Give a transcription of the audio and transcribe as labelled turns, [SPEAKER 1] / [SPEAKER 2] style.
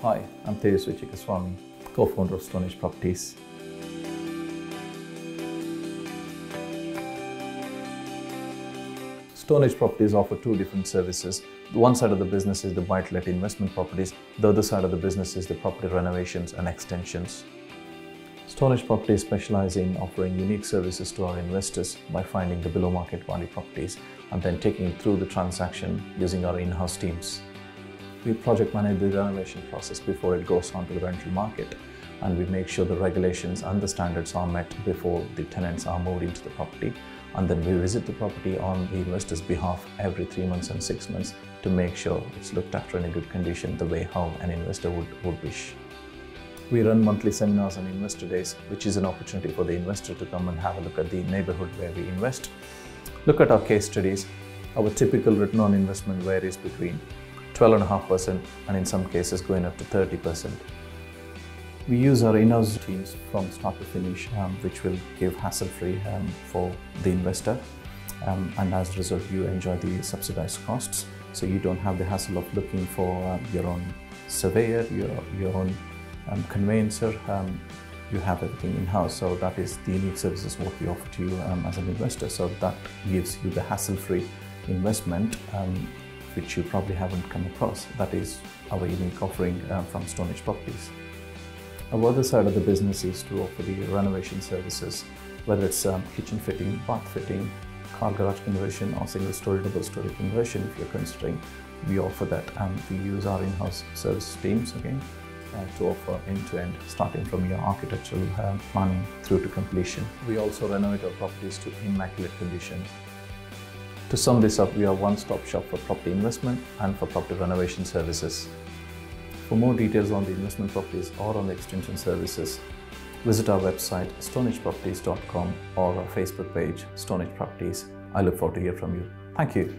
[SPEAKER 1] Tejasvi Chikaswamy, co-founder of Stoneage Properties. Stoneage Properties offer two different services. One side of the business is the buy-to-let investment properties. The other side of the business is the property renovations and extensions. Stoneage Properties specialize in offering unique services to our investors by finding the below market value properties and then taking through the transaction using our in-house teams. We project manage the renovation process before it goes on to the rental market and we make sure the regulations and the standards are met before the tenants are moved into the property and then we visit the property on the investor's behalf every three months and six months to make sure it's looked after in a good condition the way how an investor would, would wish. We run monthly seminars and investor days, which is an opportunity for the investor to come and have a look at the neighborhood where we invest. Look at our case studies. Our typical return on investment varies between 12.5% and in some cases going up to 30%. We use our in-house teams from start to finish, um, which will give hassle-free um, for the investor. Um, and as a result, you enjoy the subsidized costs. So you don't have the hassle of looking for uh, your own surveyor, your, your own um, conveyancer. Um, you have everything in-house. So that is the unique services what we offer to you um, as an investor. So that gives you the hassle-free investment which you probably haven't come across. That is our unique offering uh, from Stoneage Properties. Our other side of the business is to offer the renovation services, whether it's um, kitchen fitting, bath fitting, car garage conversion or single story, double story conversion if you're considering. We offer that and we use our in-house service teams again uh, to offer end-to-end, starting from your architectural uh, planning through to completion. We also renovate our properties to immaculate condition. To sum this up, we are one-stop shop for property investment and for property renovation services. For more details on the investment properties or on the extension services, visit our website stoneageproperties.com or our Facebook page Stoneage Properties. I look forward to hear from you. Thank you.